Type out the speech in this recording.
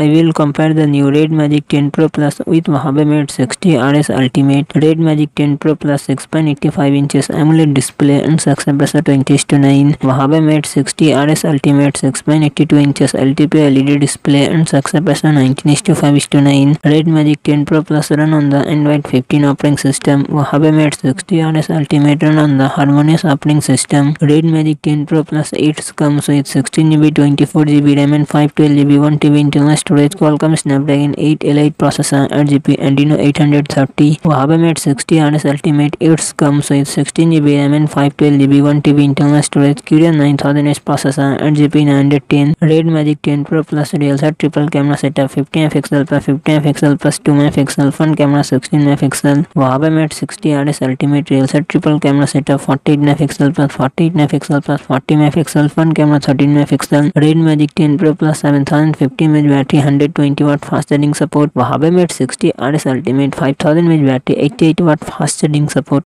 I will compare the new Red Magic 10 Pro Plus with Huawei Mate 60 RS Ultimate. Red Magic 10 Pro Plus 6.85 inches AMOLED display and success ratio 20 to 9. Huawei Mate 60 RS Ultimate 6.82 inches LTP LED display and success ratio 19 to 5 to 9. Red Magic 10 Pro Plus run on the Android 15 operating system. Huawei Mate 60 RS Ultimate run on the HarmonyOS operating system. Red Magic 10 Pro Plus 8 comes with 16GB 24GB RAM and 512GB 1TB internal storage Qualcomm Snapdragon eight L processor eight G P एंडीनो eight hundred thirty Huawei Mate sixty and ultimate eights come सहित sixteen G B M N five twelve G B one T B internal storage Kirin nine thousand H processor eight G P nine hundred ten Red Magic ten Pro plus real set triple camera setup fifty M pixel पर fifty M pixel plus two M pixel front camera sixteen M pixel Huawei Mate sixty and ultimate real set triple camera setup forty eight megapixel plus forty eight megapixel plus forty megapixel front camera thirteen megapixel Red Magic ten Pro plus seven thousand fifty M H battery battery 120 watt fast charging support Huawei Mate 60 RS Ultimate 5000 mAh battery 88 watt fast charging support